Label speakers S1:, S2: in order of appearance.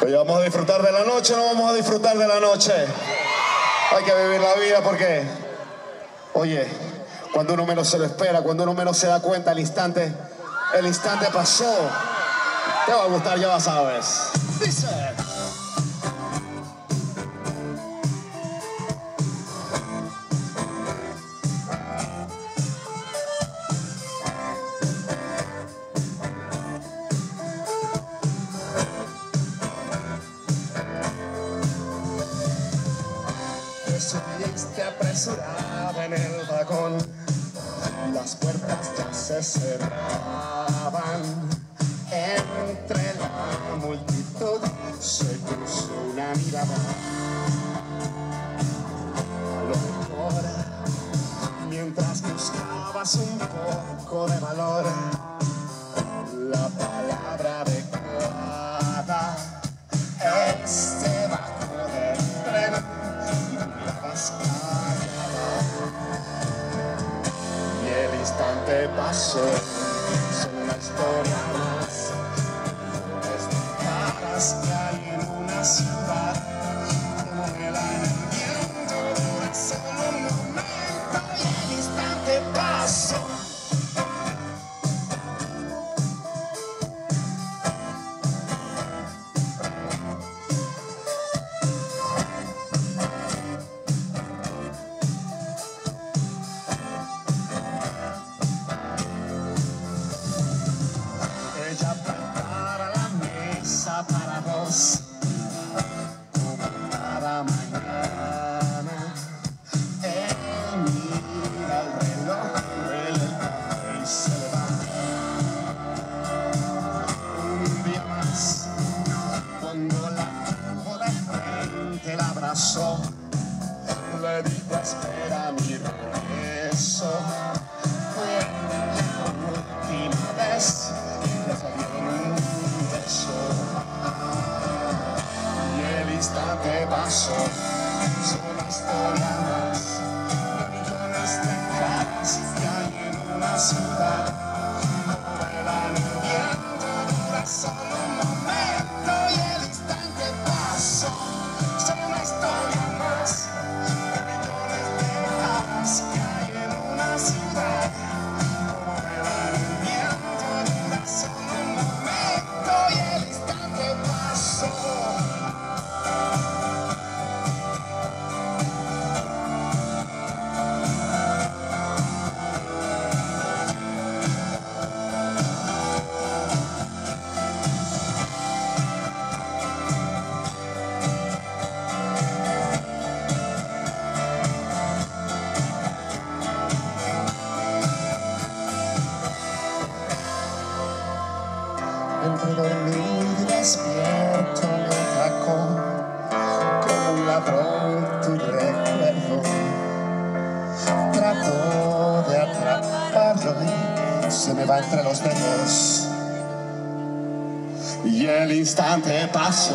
S1: Oye, vamos a disfrutar de la noche, no vamos a disfrutar de la noche. Hay que vivir la vida porque, oye, cuando uno menos se lo espera, cuando uno menos se da cuenta, el instante, el instante pasó. Te va a gustar, ya sabes. Dice.
S2: Subiste apresurada en el vagón, las puertas ya se cerraban. Entre la multitud se cruzó una mirada. A lo mejor, mientras buscabas un poco de valor, la palabra adecuada instante pasó, es una historia más. Desde para como cada mañana. Mira el reloj, huele el y se levanta. Un día más, cuando la tuvo de frente, la abrazó. Le dijo, espera mi regreso. Instante pasó, es una entre dormido y despierto me atracó como un ladrón tu recuerdo. Trato de atraparlo y se me va entre los dedos. Y el instante pasó.